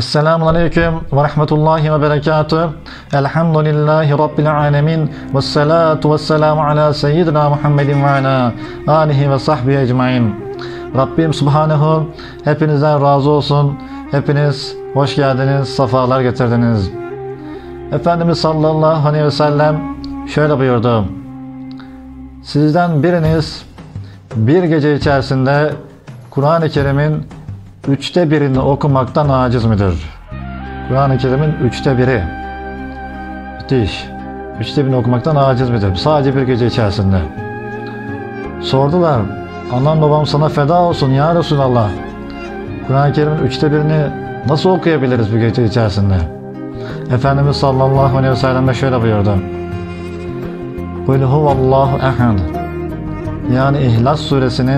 Esselamu Aleyküm ve Rahmetullahi ve Berekatuhu. Elhamdülillahi Rabbil Alemin. Ve salatu ve selamu ala seyyidina Muhammedin ve ala alihi ve sahbihi ecmain. Rabbim Subhanehu hepinizden razı olsun. Hepiniz hoş geldiniz, safalar getirdiniz. Efendimiz sallallahu aleyhi ve sellem şöyle buyurdu. Sizden biriniz bir gece içerisinde Kur'an-ı Kerim'in üçte birini okumaktan aciz midir? Kur'an-ı Kerim'in üçte biri. Müthiş. Üçte birini okumaktan aciz midir? Sadece bir gece içerisinde. Sordular. Anam babam sana feda olsun ya Resulallah. Kur'an-ı Kerim'in üçte birini nasıl okuyabiliriz bir gece içerisinde? Efendimiz sallallahu aleyhi ve sellem şöyle buyurdu. Kul huvallahu ehad. Yani İhlas suresini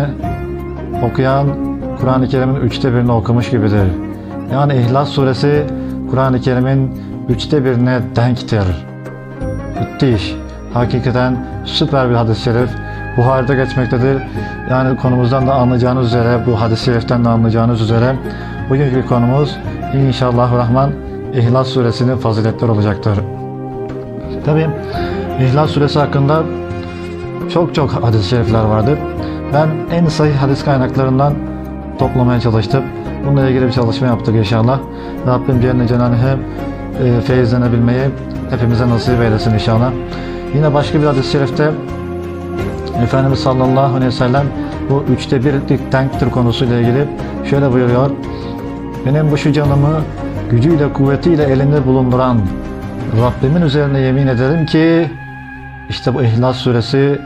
okuyan Kur'an-ı Kerim'in üçte birini okumuş gibidir. Yani İhlas suresi Kur'an-ı Kerim'in üçte birine denktir. Müthiş. Hakikaten süper bir hadis-i şerif. Buhari'de geçmektedir. Yani konumuzdan da anlayacağınız üzere, bu hadis-i şeriften de anlayacağınız üzere bugünkü konumuz inşallah Rahman İhlas suresinin faziletleri olacaktır. Tabi İhlas suresi hakkında çok çok hadis-i şerifler vardır. Ben en sahih hadis kaynaklarından toplamaya çalıştım. Bununla ilgili bir çalışma yaptık inşallah. Rabbim Celle Celaluhu e, feyizlenebilmeyi hepimize nasip eylesin inşallah. Yine başka bir hadis-i şerifte Efendimiz sallallahu aleyhi ve sellem bu üçte birlik denktir konusuyla ilgili şöyle buyuruyor. Benim bu şu canımı gücüyle kuvvetiyle elinde bulunduran Rabbimin üzerine yemin ederim ki işte bu İhlas suresi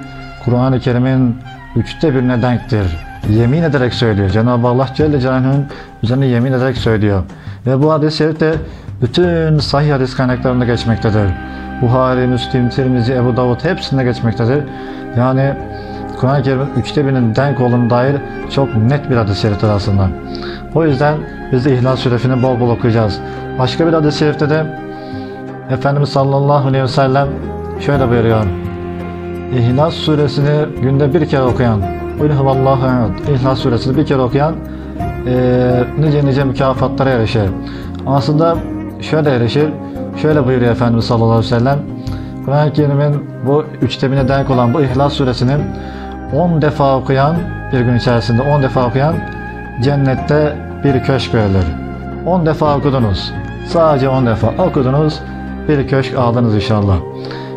Kur'an-ı Kerim'in üçte birine denktir. Yemin ederek söylüyor. Cenab-ı Allah Celle Celaluhu'nun üzerine yemin ederek söylüyor. Ve bu hadis-i şerif de bütün sahih hadis kaynaklarında geçmektedir. Buhari, Müslim, Tirmizi, Ebu Davud hepsinde geçmektedir. Yani Kur'an-ı Kerim'in üçte birinin denk olduğuna dair çok net bir hadis-i şeriftir aslında. O yüzden biz de İhlas Suresini bol bol okuyacağız. Başka bir hadis-i şerifte de Efendimiz sallallahu aleyhi ve sellem şöyle buyuruyor. İhlas Suresini günde bir kere okuyan, Ulhuvallahu ehad, İhlas Suresini bir kere okuyan e, nice nice mükafatlara erişir. Aslında şöyle erişir, şöyle buyuruyor Efendimiz sallallahu aleyhi ve sellem. Kur'an-ı Kerim'in bu üçte birine denk olan bu İhlas Suresini 10 defa okuyan, bir gün içerisinde 10 defa okuyan cennette bir köşk verilir. 10 defa okudunuz. Sadece 10 defa okudunuz. Bir köşk aldınız inşallah.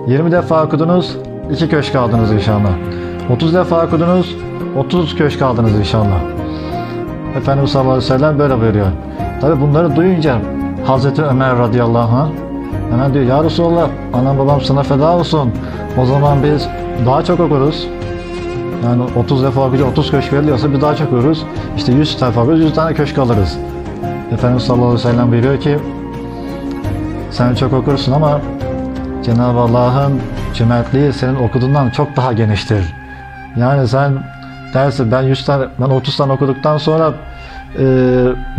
20 defa okudunuz. 2 köşk aldınız inşallah. 30 defa okudunuz. 30 köşk aldınız inşallah. Efendimiz sallallahu aleyhi ve sellem böyle buyuruyor. Tabi bunları duyunca Hazreti Ömer radıyallahu anh hemen diyor ya Resulallah anam babam sana feda olsun. O zaman biz daha çok okuruz. Yani 30 defa okuyunca 30 köşk veriliyorsa bir daha çok okuruz. İşte 100 defa okuruz 100 tane köşk alırız. Efendimiz sallallahu aleyhi ve sellem buyuruyor ki sen çok okursun ama Cenab-ı Allah'ın cömertliği senin okuduğundan çok daha geniştir. Yani sen dersin ben 100 tane, ben 30 tane okuduktan sonra e,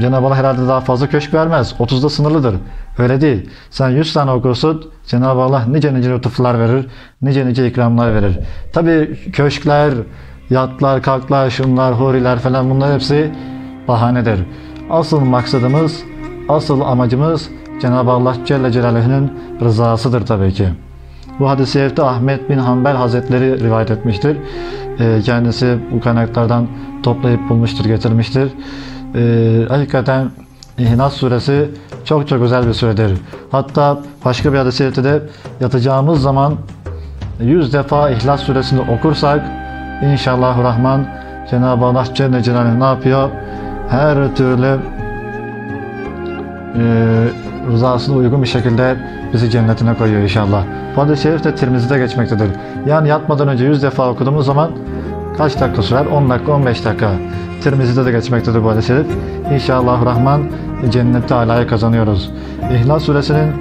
Cenab-ı Allah herhalde daha fazla köşk vermez. 30'da sınırlıdır. Öyle değil. Sen 100 tane okursun Cenab-ı Allah nice nice lütuflar verir, nice nice ikramlar verir. Tabi köşkler, yatlar, kalklar, şunlar, huriler falan bunlar hepsi bahanedir. Asıl maksadımız, asıl amacımız Cenab-ı Allah Celle Celaluhu'nun rızasıdır tabii ki. Bu hadis-i şerifte Ahmet bin Hanbel Hazretleri rivayet etmiştir. Ee, kendisi bu kaynaklardan toplayıp bulmuştur, getirmiştir. Ee, hakikaten İhlas suresi çok çok güzel bir suredir. Hatta başka bir hadis-i şerifte de yatacağımız zaman 100 defa İhlas suresini okursak inşallah Rahman Cenab-ı Allah Celle Celaluhu ne yapıyor? Her türlü e, rızasına uygun bir şekilde bizi cennetine koyuyor inşallah. Bu hadis-i şerif de Tirmizi'de geçmektedir. Yani yatmadan önce 100 defa okuduğumuz zaman kaç dakika sürer? 10 dakika, 15 dakika. Tirmizi'de de geçmektedir bu hadis-i şerif. İnşallah Rahman cennette alayı kazanıyoruz. İhlas suresinin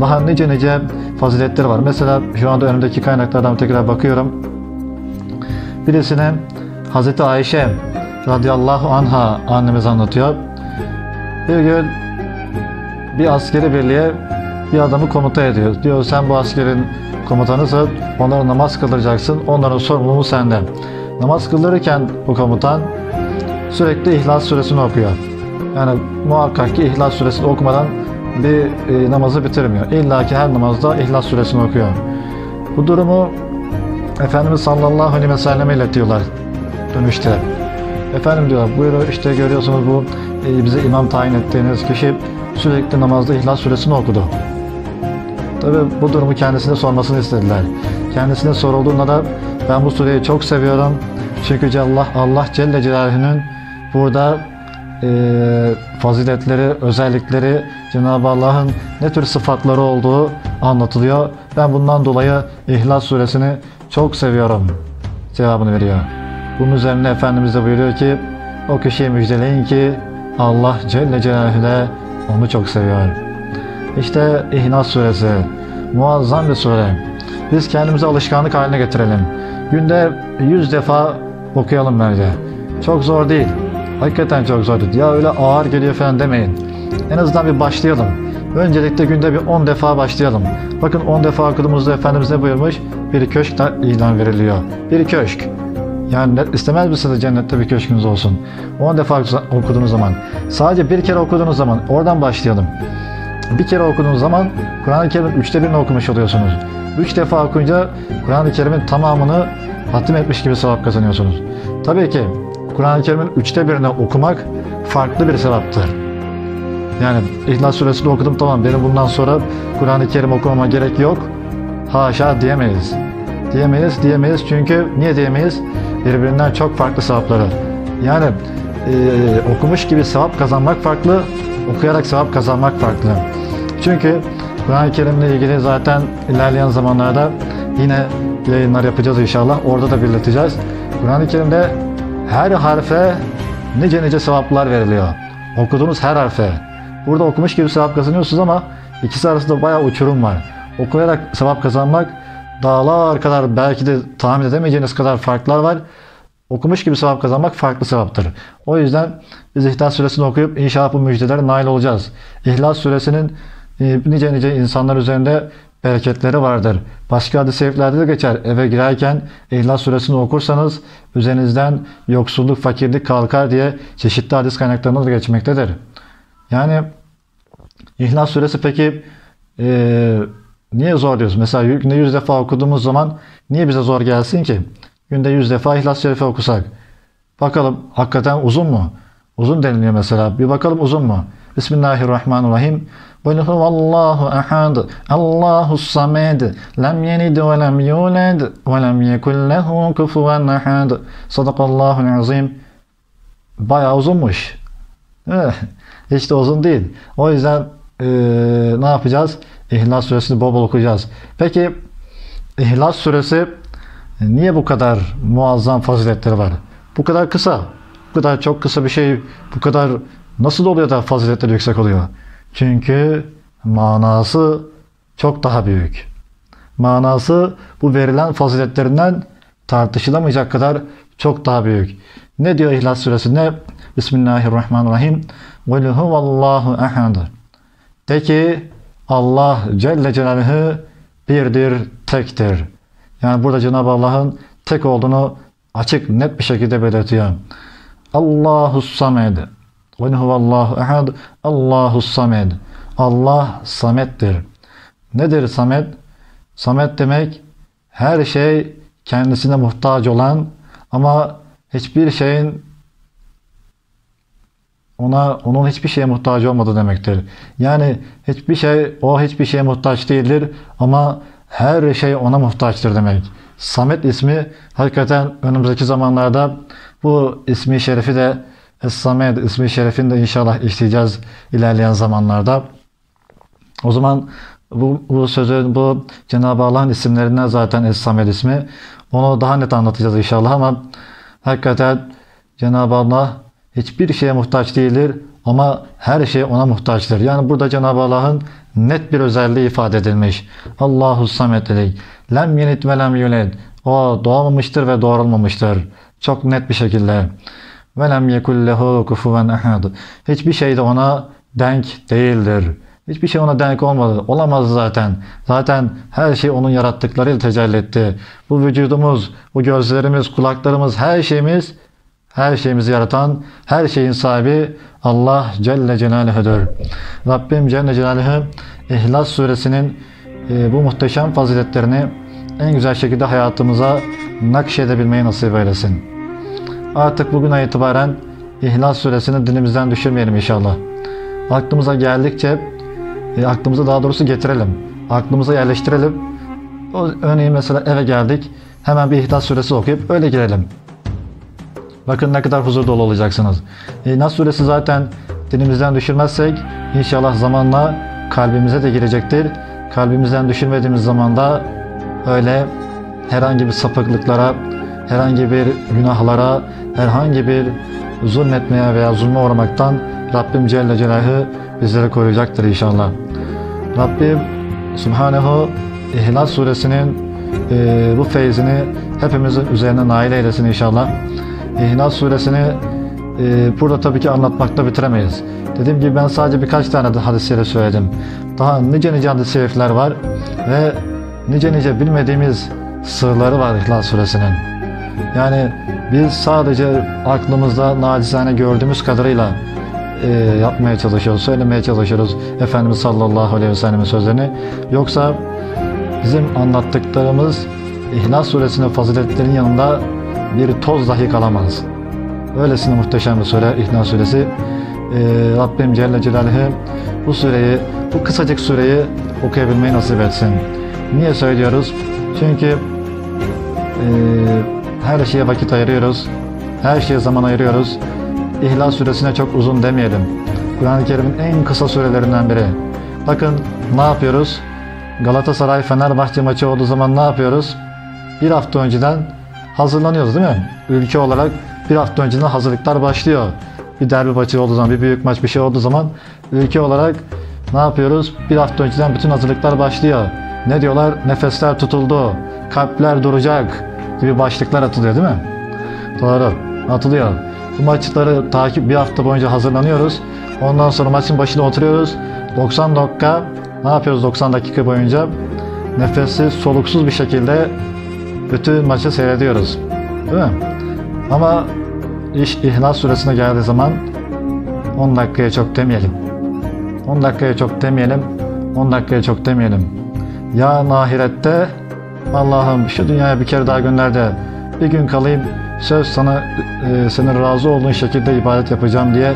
daha nice nice faziletleri var. Mesela şu anda önümdeki kaynaklardan tekrar bakıyorum. Birisine Hazreti Ayşe radıyallahu anha annemiz anlatıyor. Bir gün bir askeri birliğe bir adamı komuta ediyor. Diyor sen bu askerin komutanısın, onlara namaz kıldıracaksın, onların sorumluluğu sende. Namaz kıldırırken bu komutan sürekli İhlas suresini okuyor. Yani muhakkak ki İhlas suresini okumadan bir e, namazı bitirmiyor. İlla ki her namazda İhlas suresini okuyor. Bu durumu Efendimiz sallallahu aleyhi ve selleme iletiyorlar dönüşte. Efendim diyorlar buyurun işte görüyorsunuz bu bize imam tayin ettiğiniz kişi sürekli namazda İhlas suresini okudu. Tabi bu durumu kendisine sormasını istediler. Kendisine sorulduğunda da ben bu sureyi çok seviyorum. Çünkü Allah, Allah Celle Celaluhu'nun burada e, faziletleri, özellikleri, Cenab-ı Allah'ın ne tür sıfatları olduğu anlatılıyor. Ben bundan dolayı İhlas suresini çok seviyorum cevabını veriyor. Bunun üzerine Efendimiz de buyuruyor ki o kişiye müjdeleyin ki Allah Celle Celaluhu onu çok seviyor. İşte İhlas suresi muazzam bir sure. Biz kendimize alışkanlık haline getirelim. Günde 100 defa okuyalım bence. Çok zor değil. Hakikaten çok zor değil. Ya öyle ağır geliyor falan demeyin. En azından bir başlayalım. Öncelikle günde bir 10 defa başlayalım. Bakın 10 defa okuduğumuzda Efendimiz ne buyurmuş? Bir köşk ilan veriliyor. Bir köşk. Yani istemez misiniz cennette bir köşkünüz olsun? 10 defa okuduğunuz zaman. Sadece bir kere okuduğunuz zaman oradan başlayalım. Bir kere okuduğunuz zaman Kur'an-ı Kerim'in üçte birini okumuş oluyorsunuz. Üç defa okuyunca Kur'an-ı Kerim'in tamamını hatim etmiş gibi sevap kazanıyorsunuz. Tabii ki Kur'an-ı Kerim'in üçte birini okumak farklı bir sevaptır. Yani İhlas Suresini okudum tamam benim bundan sonra Kur'an-ı Kerim okumama gerek yok. Haşa diyemeyiz. Diyemeyiz, diyemeyiz çünkü niye diyemeyiz? Birbirinden çok farklı sevapları. Yani e, okumuş gibi sevap kazanmak farklı, okuyarak sevap kazanmak farklı. Çünkü Kur'an-ı Kerim'le ilgili zaten ilerleyen zamanlarda yine yayınlar yapacağız inşallah. Orada da belirteceğiz. Kur'an-ı Kerim'de her harfe nice nice sevaplar veriliyor. Okuduğunuz her harfe. Burada okumuş gibi sevap kazanıyorsunuz ama ikisi arasında bayağı uçurum var. Okuyarak sevap kazanmak dağlar kadar belki de tahmin edemeyeceğiniz kadar farklar var. Okumuş gibi sevap kazanmak farklı sevaptır. O yüzden biz İhlas Suresini okuyup inşallah bu müjdelere nail olacağız. İhlas Suresinin e, nice nice insanlar üzerinde bereketleri vardır. Başka hadis-i şeriflerde de geçer. Eve girerken İhlas Suresini okursanız üzerinizden yoksulluk, fakirlik kalkar diye çeşitli hadis kaynaklarında da geçmektedir. Yani İhlas Suresi peki e, niye zor diyoruz? Mesela günde 100 defa okuduğumuz zaman niye bize zor gelsin ki? Günde 100 defa İhlas Şerifi okusak. Bakalım hakikaten uzun mu? Uzun deniliyor mesela. Bir bakalım uzun mu? Bismillahirrahmanirrahim. Kul huvallahu ahad. Allahu samed. Lem yelid ve lem yulad ve lem yekun lehu kufuven ahad. Sadakallahul azim. Bayağı uzunmuş. Eh, Hiç de uzun değil. O yüzden eee, ne yapacağız? İhlas suresini bol bol okuyacağız. Peki İhlas suresi niye bu kadar muazzam faziletleri var? Bu kadar kısa. Bu kadar çok kısa bir şey bu kadar nasıl oluyor da faziletleri yüksek oluyor? Çünkü manası çok daha büyük. Manası bu verilen faziletlerinden tartışılamayacak kadar çok daha büyük. Ne diyor İhlas suresinde? Bismillahirrahmanirrahim. Ve huvallahu ehad. De ki Allah Celle Celaluhu birdir, tektir. Yani burada Cenab-ı Allah'ın tek olduğunu açık, net bir şekilde belirtiyor. Allahu samed. Ve huvallahu ehad. Allahu samed. Allah samettir. Nedir samet? Samet demek her şey kendisine muhtaç olan ama hiçbir şeyin ona onun hiçbir şeye muhtaç olmadığı demektir. Yani hiçbir şey o hiçbir şeye muhtaç değildir ama her şey ona muhtaçtır demek. Samet ismi hakikaten önümüzdeki zamanlarda bu ismi şerifi de Es-Samed ismi şerefini de inşallah işleyeceğiz ilerleyen zamanlarda. O zaman bu, bu sözü bu Cenab-ı Allah'ın isimlerinden zaten Es-Samed ismi. Onu daha net anlatacağız inşallah ama hakikaten Cenab-ı Allah hiçbir şeye muhtaç değildir ama her şey ona muhtaçtır. Yani burada Cenab-ı Allah'ın net bir özelliği ifade edilmiş. Allahu samet eleyk. Lem yenit ve lem yuled. O doğmamıştır ve doğrulmamıştır. Çok net bir şekilde. Ve lem yekul lehu kufuven ahad. Hiçbir şey de ona denk değildir. Hiçbir şey ona denk olmadı. Olamaz zaten. Zaten her şey onun yarattıklarıyla tecelli etti. Bu vücudumuz, bu gözlerimiz, kulaklarımız, her şeyimiz Her şeyimizi yaratan, her şeyin sahibi Allah Celle Celaluhu'dur. Rabbim Celle Celaluhu İhlas suresinin e, bu muhteşem faziletlerini en güzel şekilde hayatımıza nakşedebilmeyi nasip eylesin. Artık bugün itibaren İhlas suresini dilimizden düşürmeyelim inşallah. Aklımıza geldikçe, e, aklımıza daha doğrusu getirelim. Aklımıza yerleştirelim. Örneğin mesela eve geldik, hemen bir İhlas suresi okuyup öyle girelim. Bakın ne kadar huzur dolu olacaksınız. E, Nas suresi zaten dilimizden düşürmezsek inşallah zamanla kalbimize de girecektir. Kalbimizden düşürmediğimiz zaman da öyle herhangi bir sapıklıklara, herhangi bir günahlara, herhangi bir zulmetmeye veya zulme uğramaktan Rabbim Celle Celaluhu bizleri koruyacaktır inşallah. Rabbim Subhanehu İhlas suresinin e, bu feyzini hepimizin üzerine nail eylesin inşallah. İhlas suresini e, burada tabii ki anlatmakta bitiremeyiz. Dediğim gibi ben sadece birkaç tane de hadis-i söyledim. Daha nice nice hadis-i şerifler var ve nice nice bilmediğimiz sırları var İhlas suresinin. Yani biz sadece aklımızda nacizane gördüğümüz kadarıyla e, yapmaya çalışıyoruz, söylemeye çalışıyoruz Efendimiz sallallahu aleyhi ve sellem'in sözlerini. Yoksa bizim anlattıklarımız İhlas suresinin faziletlerinin yanında bir toz dahi kalamaz. Öylesine muhteşem bir sure İhlas suresi. Ee, Rabbim Celle Celaluhu bu sureyi, bu kısacık sureyi okuyabilmeyi nasip etsin. Niye söylüyoruz? Çünkü e, her şeye vakit ayırıyoruz. Her şeye zaman ayırıyoruz. İhlas suresine çok uzun demeyelim. Kur'an-ı Kerim'in en kısa surelerinden biri. Bakın ne yapıyoruz? Galatasaray Fenerbahçe maçı olduğu zaman ne yapıyoruz? Bir hafta önceden hazırlanıyoruz değil mi? Ülke olarak bir hafta önceden hazırlıklar başlıyor. Bir derbi maçı olduğu zaman, bir büyük maç bir şey olduğu zaman ülke olarak ne yapıyoruz? Bir hafta önceden bütün hazırlıklar başlıyor. Ne diyorlar? Nefesler tutuldu, kalpler duracak gibi başlıklar atılıyor değil mi? Doğru, atılıyor. Bu maçları takip bir hafta boyunca hazırlanıyoruz. Ondan sonra maçın başına oturuyoruz. 90 dakika ne yapıyoruz 90 dakika boyunca? Nefessiz, soluksuz bir şekilde bütün maçı seyrediyoruz. Değil mi? Ama iş İhlas suresine geldiği zaman 10 dakikaya çok demeyelim. 10 dakikaya çok demeyelim. 10 dakikaya çok demeyelim. Ya ahirette Allah'ım şu dünyaya bir kere daha gönder de bir gün kalayım söz sana e, senin razı olduğun şekilde ibadet yapacağım diye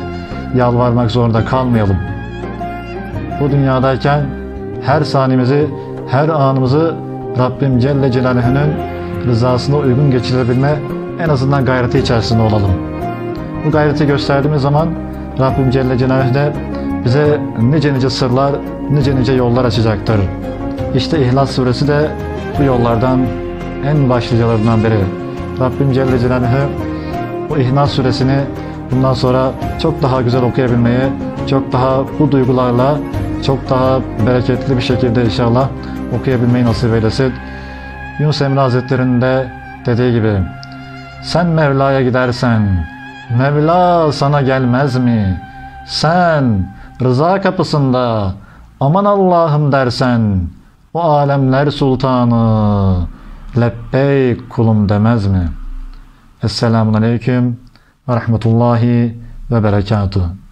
yalvarmak zorunda kalmayalım. Bu dünyadayken her saniyemizi, her anımızı Rabbim Celle Celaluhu'nun rızasına uygun geçirebilme en azından gayreti içerisinde olalım. Bu gayreti gösterdiğimiz zaman Rabbim Celle Celaluhu de bize nice nice sırlar, nice nice yollar açacaktır. İşte İhlas Suresi de bu yollardan en başlıcalarından biri. Rabbim Celle Celaluhu bu İhlas Suresini bundan sonra çok daha güzel okuyabilmeyi, çok daha bu duygularla, çok daha bereketli bir şekilde inşallah okuyabilmeyi nasip eylesin. Yunus Emre Hazretleri'nin de dediği gibi sen Mevla'ya gidersen Mevla sana gelmez mi? Sen rıza kapısında aman Allah'ım dersen o alemler sultanı lebbeyk kulum demez mi? Esselamun Aleyküm ve Rahmetullahi ve Berekatuhu.